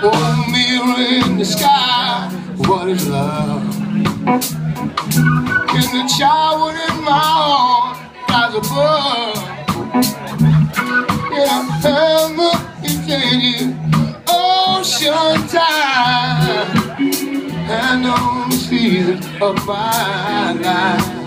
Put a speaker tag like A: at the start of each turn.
A: Oh, mirror in the sky, what is love? In the child in my arms lies above. In a ever-changing ocean tide, and on the season of my life.